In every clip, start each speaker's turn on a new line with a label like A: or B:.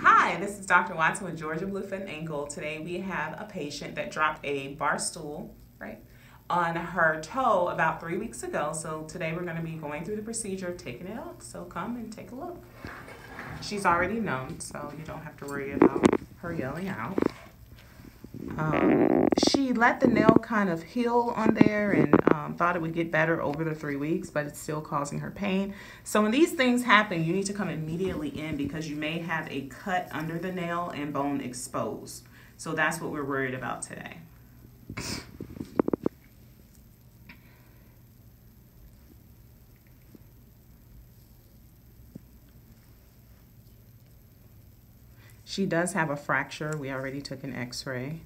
A: Hi, this is Dr. Watson with Georgia Blue Foot and Ankle. Today we have a patient that dropped a bar stool, right, on her toe about three weeks ago. So today we're going to be going through the procedure of taking it out. So come and take a look. She's already known, so you don't have to worry about her yelling out. Um, she let the nail kind of heal on there and um, thought it would get better over the three weeks, but it's still causing her pain. So when these things happen, you need to come immediately in because you may have a cut under the nail and bone exposed. So that's what we're worried about today. She does have a fracture. We already took an x-ray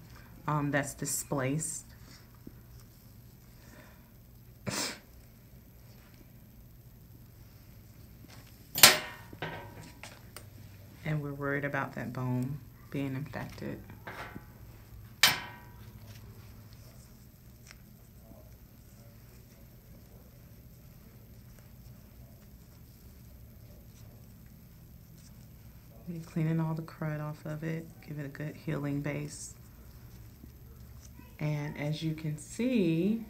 A: um, that's displaced. And we're worried about that bone being infected. cleaning all the crud off of it, give it a good healing base. And as you can see,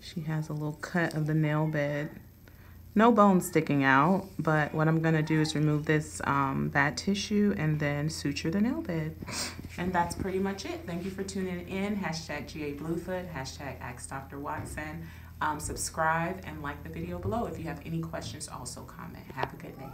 A: she has a little cut of the nail bed. No bone sticking out, but what I'm gonna do is remove this um, bad tissue and then suture the nail bed. And that's pretty much it. Thank you for tuning in. Hashtag GA Bluefoot, hashtag Ask Dr. Watson. Um, subscribe and like the video below. If you have any questions, also comment. Have a good day.